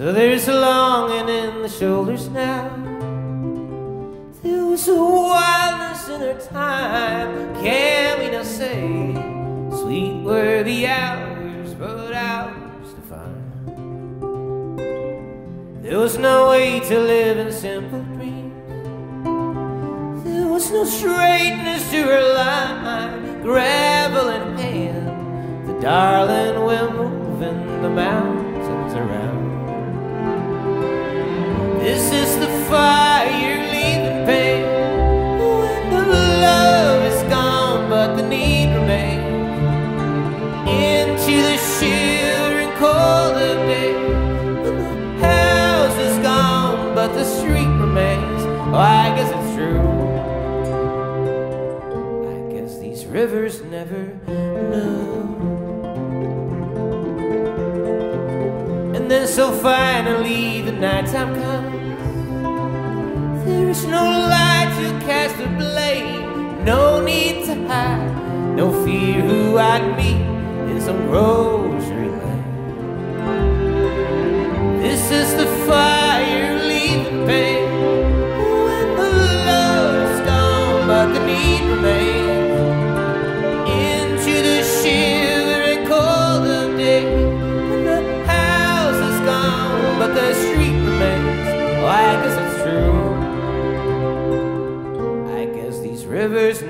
So there's a longing in the shoulders now. There was a wildness in her time. Can we not say, sweet were the hours, but ours to find? There was no way to live in simple dreams. There was no straightness to her line, gravel in hand. The darling went moving the mountains around. Rivers never know. And then so finally the nighttime comes. There is no light to cast a blame, no need to hide, no fear who I'd meet in some grocery lane. This is the fire leaving pain. When the love's gone, but the need remains.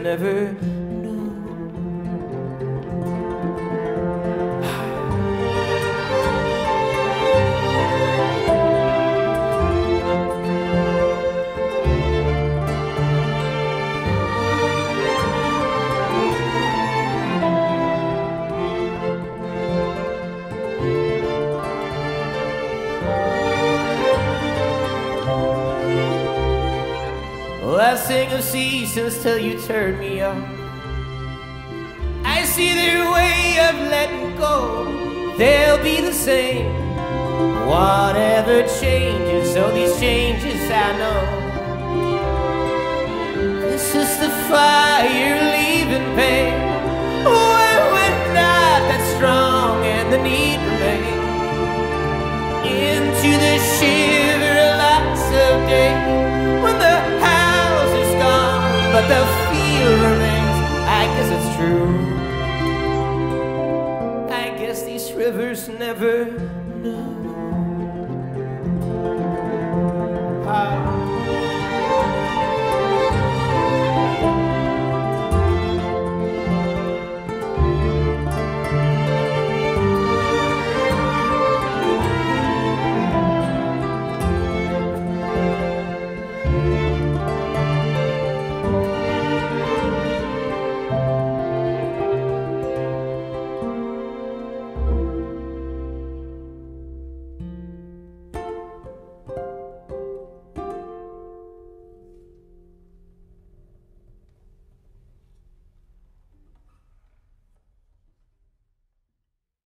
Never know. Well, I sing of seasons till you turn me on. I see their way of letting go. They'll be the same. Whatever changes, so these changes I know. This is the fire but the feel remains. I guess it's true. I guess these rivers never know.